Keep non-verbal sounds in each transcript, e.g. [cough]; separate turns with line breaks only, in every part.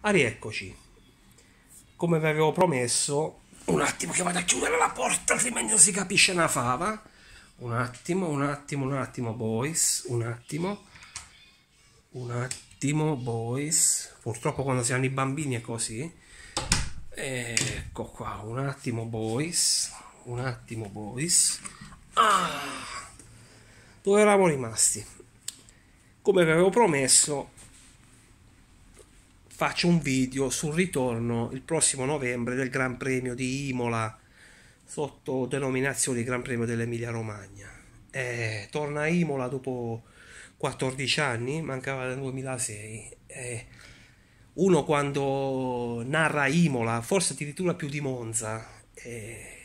Ah, rieccoci. Come vi avevo promesso, un attimo che vado a chiudere la porta, altrimenti non si capisce una fava. Un attimo, un attimo, un attimo, boys. Un attimo. Un attimo, boys. Purtroppo quando si hanno i bambini è così. Ecco qua, un attimo, boys. Un attimo, boys. Ah, dove eravamo rimasti? Come vi avevo promesso, faccio un video sul ritorno il prossimo novembre del Gran Premio di Imola sotto denominazione Gran Premio dell'Emilia Romagna. Eh, torna a Imola dopo 14 anni, mancava nel 2006. Eh, uno quando narra Imola, forse addirittura più di Monza, eh,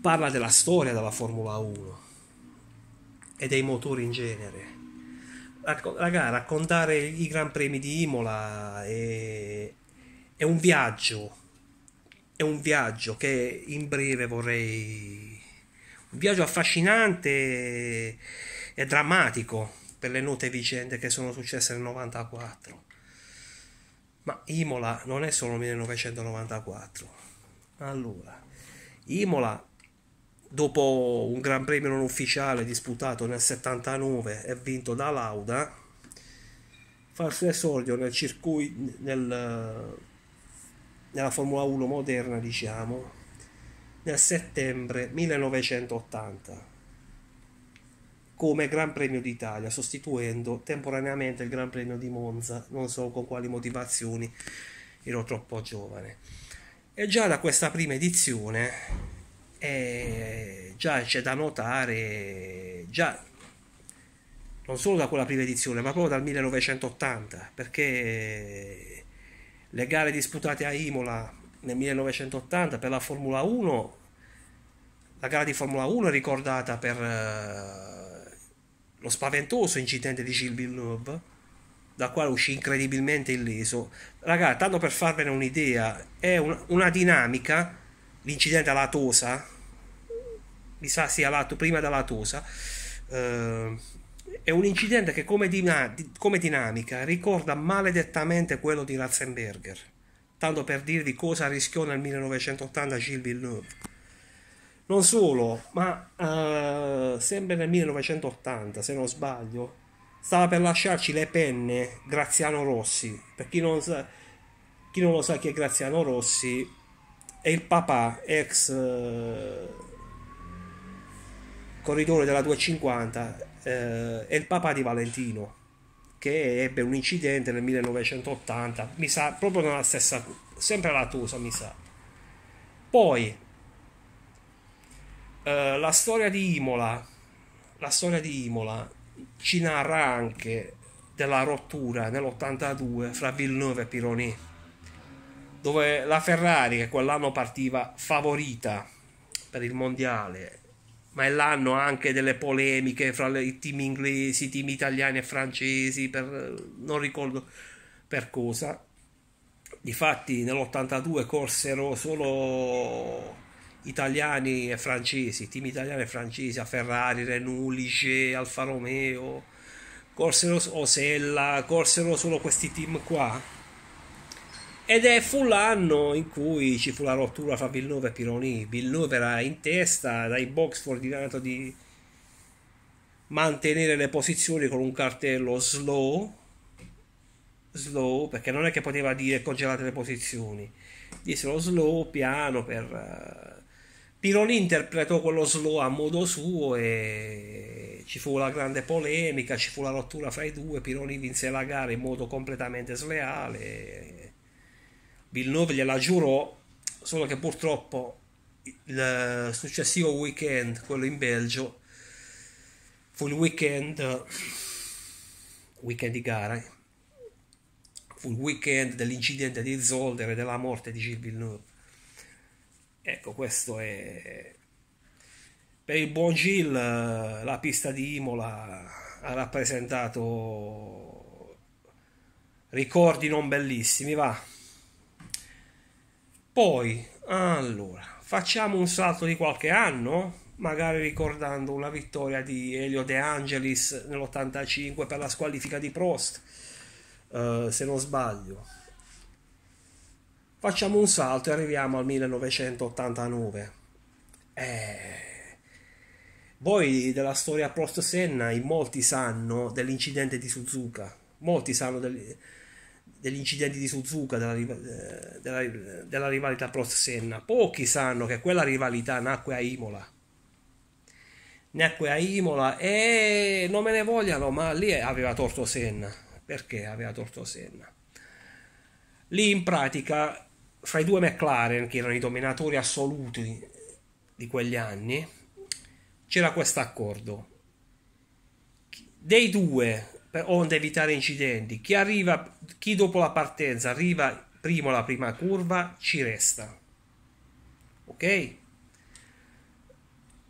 parla della storia della Formula 1 e dei motori in genere raga, raccontare i Gran Premi di Imola è, è un viaggio, è un viaggio che in breve vorrei... Un viaggio affascinante e drammatico per le note vicende che sono successe nel 94. Ma Imola non è solo 1994. Allora, Imola dopo un gran premio non ufficiale disputato nel 79 e vinto da Lauda, fa il suo esordio nel circuito, nel, nella Formula 1 moderna, diciamo, nel settembre 1980 come Gran Premio d'Italia, sostituendo temporaneamente il Gran Premio di Monza, non so con quali motivazioni, ero troppo giovane. E già da questa prima edizione e già c'è da notare, già non solo da quella prima edizione, ma proprio dal 1980, perché le gare disputate a Imola nel 1980 per la Formula 1, la gara di Formula 1 è ricordata per uh, lo spaventoso incidente di Gilles Villeneuve, da quale uscì incredibilmente illeso. Ragazzi, tanto per farvene un'idea, è un, una dinamica l'incidente alla Tosa, mi sa sia lato prima della Tosa, eh, è un incidente che come, dina, come, dinamica ricorda maledettamente quello di Ratzenberger, tanto per dirvi cosa rischiò nel 1980 Gilles Villeneuve. Non solo, ma eh, sempre nel 1980, se non sbaglio, stava per lasciarci le penne Graziano Rossi. Per chi non, sa, chi non lo sa chi è Graziano Rossi, è il papà ex eh, corridore della 250 eh, è il papà di Valentino che ebbe un incidente nel 1980 mi sa proprio nella stessa sempre alla Tosa mi sa. Poi eh, la storia di Imola la storia di Imola ci narra anche della rottura nell'82 fra Villeneuve e Pironi dove la Ferrari che quell'anno partiva favorita per il mondiale ma è l'anno anche delle polemiche fra i team inglesi, i team italiani e francesi per non ricordo per cosa. Difatti nell'82 corsero solo italiani e francesi team italiani e francesi a Ferrari, Renault, Ligier, Alfa Romeo. Corsero Osella corsero solo questi team qua ed è fu l'anno in cui ci fu la rottura fra Villeneuve e Pironi. Villeneuve era in testa dai box ordinato di mantenere le posizioni con un cartello slow slow perché non è che poteva dire congelate le posizioni dissero slow piano per uh... Pironi interpretò quello slow a modo suo e ci fu la grande polemica ci fu la rottura fra i due Pironi vinse la gara in modo completamente sleale Villeneuve gliela giurò, solo che purtroppo il successivo weekend, quello in Belgio, fu il weekend, weekend di gara, fu il weekend dell'incidente di Zolder e della morte di Gilles Villeneuve. Ecco, questo è... Per il buon Gilles la pista di Imola ha rappresentato ricordi non bellissimi, va poi, allora, facciamo un salto di qualche anno, magari ricordando una vittoria di Elio De Angelis nell'85 per la squalifica di Prost. uh, se non sbaglio. Facciamo un salto e arriviamo al 1989. Eh, voi della storia Prost Senna in molti sanno dell'incidente di Suzuka, molti sanno del, degli incidenti di Suzuka, della, della, della rivalità Prost Senna, pochi sanno che quella rivalità nacque a Imola. Nacque a Imola e non me ne vogliano, ma lì aveva torto Senna. Perché aveva torto Senna? Lì in pratica, fra i due McLaren, che erano i dominatori assoluti di quegli anni, c'era questo accordo. Dei due, per, onde evitare incidenti, chi, arriva, chi dopo la partenza arriva primo alla prima curva, ci resta. Ok?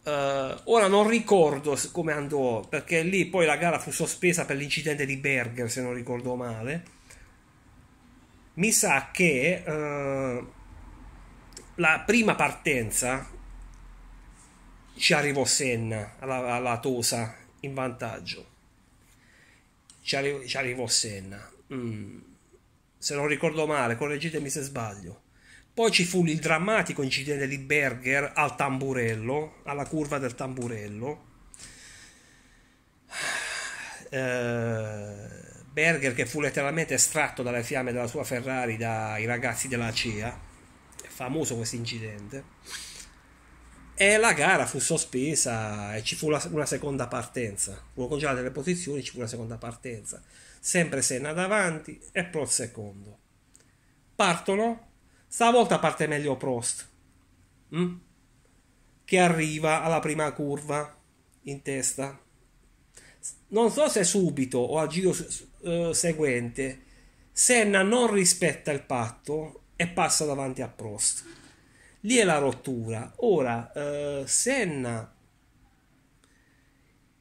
Uh, ora non ricordo come andò perché lì poi la gara fu sospesa per l'incidente di Berger se non ricordo male mi sa che uh, la prima partenza ci arrivò Senna alla, alla Tosa in vantaggio. Ci, arri- ci arrivò Senna. Mm. Se non ricordo male, correggetemi se sbaglio. Poi ci fu il drammatico incidente di Berger al tamburello, alla curva del tamburello. Eh, Berger che fu letteralmente estratto dalle fiamme della sua Ferrari dai ragazzi della CIA. È famoso questo incidente e la gara fu sospesa e ci fu una seconda partenza. Furono congelate le posizioni, ci fu una seconda partenza. Sempre Senna davanti e Prost secondo. Partono, stavolta parte meglio Prost, hm? che arriva alla prima curva in testa. Non so se subito o al giro uh, seguente Senna non rispetta il patto e passa davanti a Prost lì è la rottura. Ora, eh, Senna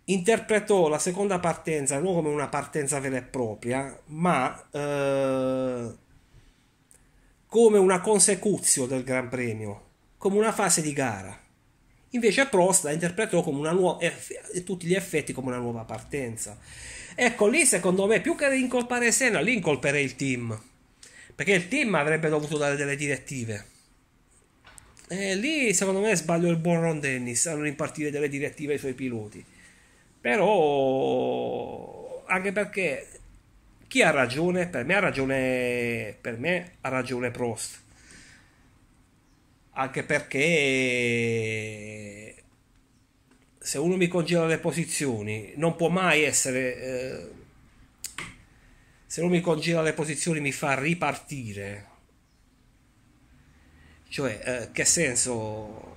interpretò la seconda partenza non come una partenza vera e propria, ma eh, come una consecuzione del Gran Premio, come una fase di gara. Invece Prost la interpretò come una nuova, e tutti gli effetti come una nuova partenza. Ecco, lì secondo me, più che incolpare Senna, lì incolperei il team. Perché il team avrebbe dovuto dare delle direttive eh, lì secondo me sbaglio il buon Ron Dennis a non impartire delle direttive ai suoi piloti. Però anche perché chi ha ragione? Per me ha ragione, per me ha ragione Prost. Anche perché se uno mi congela le posizioni non può mai essere eh, se uno mi congela le posizioni mi fa ripartire cioè, eh, che senso?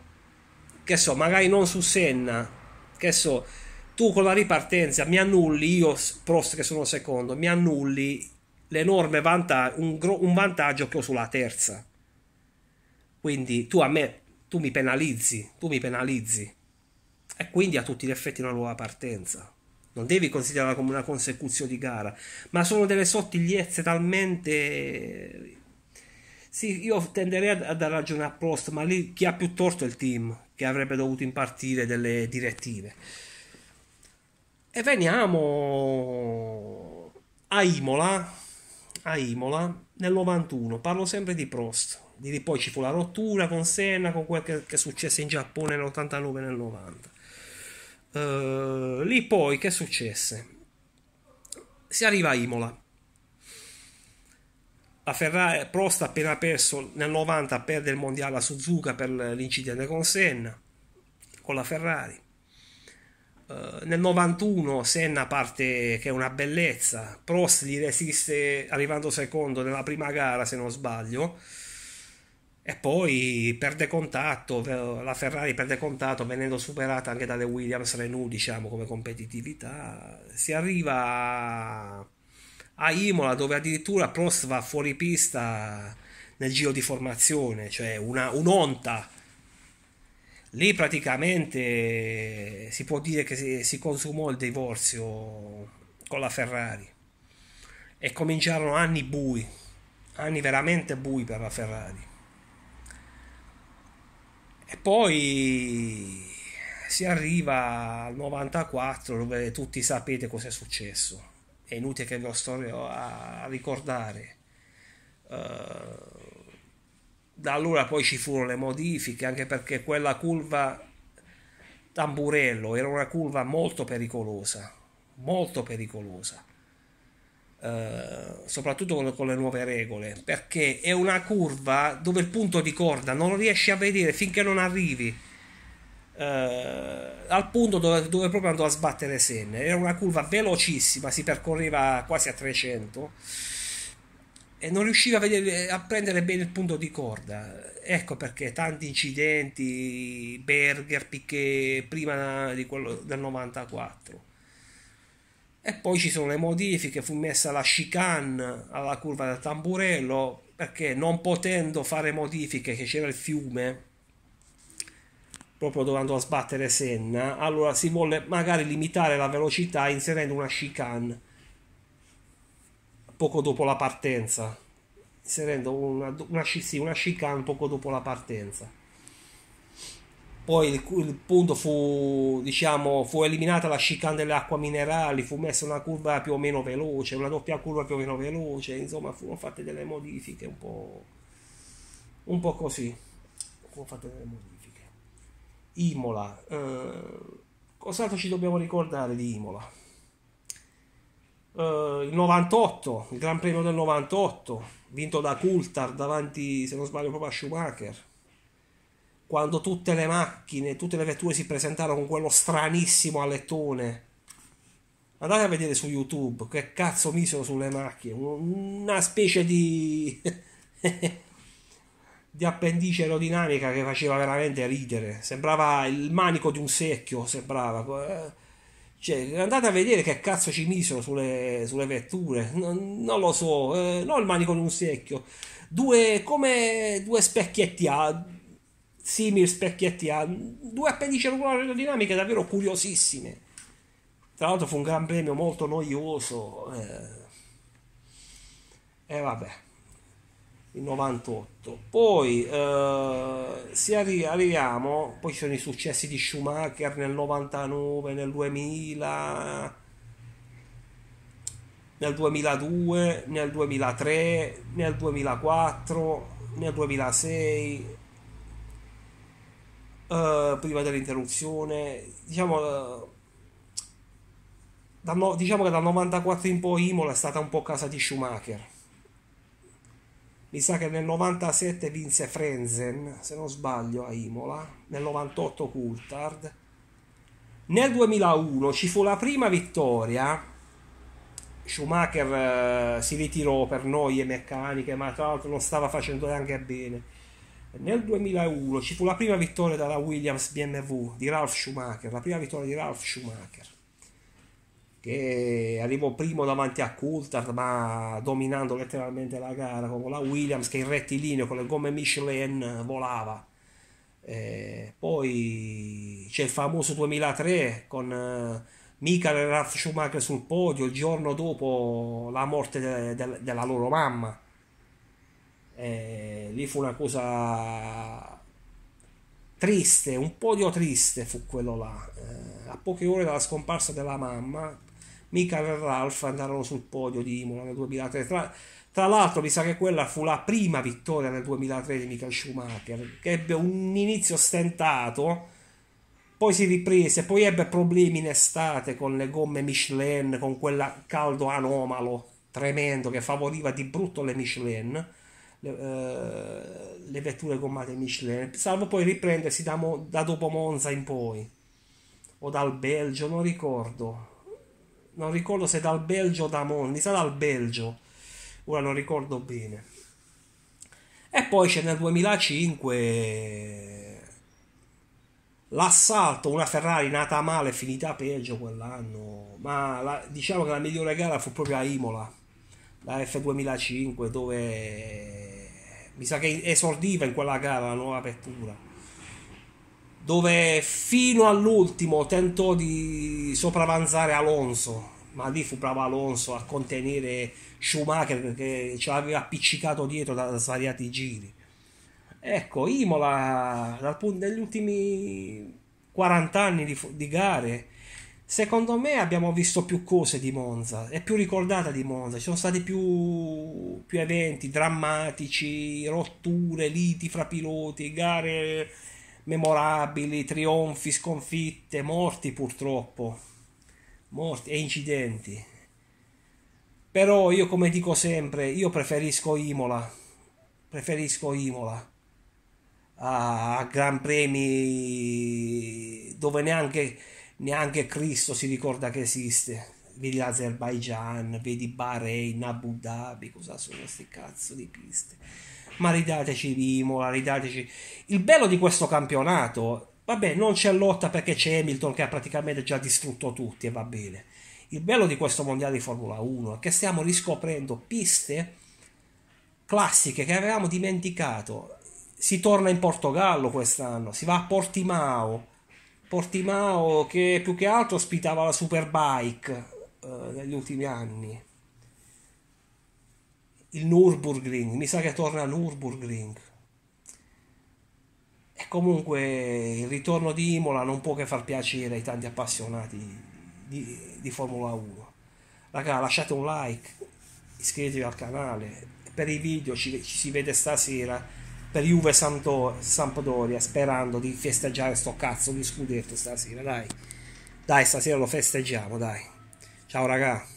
Che so, magari non su Senna, che so, tu con la ripartenza mi annulli, io Prost che sono secondo, mi annulli l'enorme vantaggio, un, un vantaggio che ho sulla terza. Quindi tu a me, tu mi penalizzi, tu mi penalizzi. E quindi a tutti gli effetti una nuova partenza. Non devi considerarla come una consecuzione di gara, ma sono delle sottigliezze talmente sì, io tenderei a, dare ragione a Prost, ma lì chi ha più torto è il team che avrebbe dovuto impartire delle direttive. E veniamo a Imola, a Imola nel 91. Parlo sempre di Prost. Di lì poi ci fu la rottura con Senna, con quel che, che successe in Giappone nell'89 e nel 90. Uh, lì poi che successe? Si arriva a Imola la Ferrari Prost appena perso nel 90 perde il mondiale a Suzuka per l'incidente con Senna con la Ferrari. Uh, nel 91 Senna parte che è una bellezza. Prost gli resiste arrivando secondo nella prima gara se non sbaglio. E poi perde contatto la Ferrari perde contatto venendo superata anche dalle Williams Renault diciamo come competitività. Si arriva a Imola dove addirittura Prost va fuori pista nel giro di formazione, cioè una, un'onta. Lì praticamente si può dire che si, si consumò il divorzio con la Ferrari e cominciarono anni bui, anni veramente bui per la Ferrari. E poi si arriva al 94 dove tutti sapete cosa è successo è inutile che ve lo sto a ricordare. Uh, da allora poi ci furono le modifiche, anche perché quella curva Tamburello era una curva molto pericolosa, molto pericolosa. Uh, soprattutto con, con, le nuove regole, perché è una curva dove il punto di corda non lo riesci a vedere finché non arrivi eh, al punto dove, dove, proprio andò a sbattere Senna. Era una curva velocissima, si percorreva quasi a 300 e non riusciva a, vedere, a prendere bene il punto di corda. Ecco perché tanti incidenti, Berger, Piquet, prima di quello del 94. E poi ci sono le modifiche, fu messa la chicane alla curva del tamburello perché non potendo fare modifiche che c'era il fiume proprio dove andò a sbattere Senna, allora si volle magari limitare la velocità inserendo una chicane poco dopo la partenza, inserendo una, una, sì, una chicane poco dopo la partenza. Poi il, il, punto fu, diciamo, fu eliminata la chicane delle acque minerali, fu messa una curva più o meno veloce, una doppia curva più o meno veloce, insomma furono fatte delle modifiche un po', un po' così. Furono fatte delle modifiche. Imola. Eh, cos'altro ci dobbiamo ricordare di Imola? Eh, il 98, il Gran Premio del 98, vinto da Coulthard davanti, se non sbaglio, proprio a Schumacher. Quando tutte le macchine, tutte le vetture si presentarono con quello stranissimo alettone. Andate a vedere su YouTube che cazzo misero sulle macchine. Una specie di [laughs] di appendice aerodinamica che faceva veramente ridere. Sembrava il manico di un secchio, sembrava. Cioè, andate a vedere che cazzo ci misero sulle, sulle vetture. Non, non, lo so, eh, non il manico di un secchio. Due, come due specchietti a simili specchietti a due appendici aerodinamiche davvero curiosissime. Tra l'altro fu un gran premio molto noioso. Eh. E vabbè il 98 poi eh, si arri- arriviamo poi ci sono i successi di Schumacher nel 99 nel 2000 nel 2002 nel 2003 nel 2004 nel 2006 eh, prima dell'interruzione. Diciamo eh, da no, diciamo che dal 94 in poi Imola è stata un po' casa di Schumacher mi sa che nel 97 vinse Frenzen, se non sbaglio, a Imola, nel 98 Coulthard. Nel 2001 ci fu la prima vittoria, Schumacher eh, si ritirò per noie meccaniche, ma tra l'altro non stava facendo neanche bene. Nel 2001 ci fu la prima vittoria dalla Williams BMW di Ralf Schumacher, la prima vittoria di Ralf Schumacher che arrivò primo davanti a Coulthard ma dominando letteralmente la gara con la Williams che in rettilineo con le gomme Michelin volava. Eh, poi c'è il famoso 2003 con eh, Michael e Ralf Schumacher sul podio il giorno dopo la morte de- de- della loro mamma. Eh, lì fu una cosa triste, un podio triste fu quello là. Eh, a poche ore dalla scomparsa della mamma Michael e Ralph andarono sul podio di Imola nel 2003. Tra, tra, l'altro, mi sa che quella fu la prima vittoria nel 2003 di Michael Schumacher, che ebbe un inizio stentato, poi si riprese, poi ebbe problemi in estate con le gomme Michelin, con quel caldo anomalo tremendo che favoriva di brutto le Michelin. Le, uh, le vetture gommate Michelin, salvo poi riprendersi da, da dopo Monza in poi o dal Belgio, non ricordo non ricordo se dal Belgio o da Monza, mi sa dal Belgio, ora non ricordo bene. E poi c'è nel 2005 l'assalto, una Ferrari nata male finita peggio quell'anno, ma la, diciamo che la migliore gara fu proprio a Imola, la F2005, dove mi sa che esordiva in quella gara la nuova vettura dove fino all'ultimo tentò di sopravanzare Alonso, ma lì fu bravo Alonso a contenere Schumacher che ce l'aveva appiccicato dietro da, svariati giri. Ecco, Imola dal punto, negli ultimi 40 anni di, di gare Secondo me abbiamo visto più cose di Monza, è più ricordata di Monza, ci sono stati più, più eventi drammatici, rotture, liti fra piloti, gare memorabili, trionfi, sconfitte, morti purtroppo, morti e incidenti. Però io come dico sempre, io preferisco Imola, preferisco Imola a, Gran Premi dove neanche, neanche Cristo si ricorda che esiste. Vedi l'Azerbaijan, vedi Bahrain, Abu Dhabi, cosa sono questi cazzo di piste ma ridateci Imola, ridateci... Il bello di questo campionato, vabbè, non c'è lotta perché c'è Hamilton che ha praticamente già distrutto tutti e va bene. Il bello di questo mondiale di Formula 1 è che stiamo riscoprendo piste classiche che avevamo dimenticato. Si torna in Portogallo quest'anno, si va a Portimao. Portimao che più che altro ospitava la Superbike eh, negli ultimi anni il Nürburgring, mi sa che torna a Nürburgring. E comunque il ritorno di Imola non può che far piacere ai tanti appassionati di, di Formula 1. Raga, lasciate un like, iscrivetevi al canale. Per i video ci, ci si vede stasera per Juve Santo, Sampdoria, sperando di festeggiare sto cazzo di scudetto stasera, dai. Dai, stasera lo festeggiamo, dai. Ciao raga.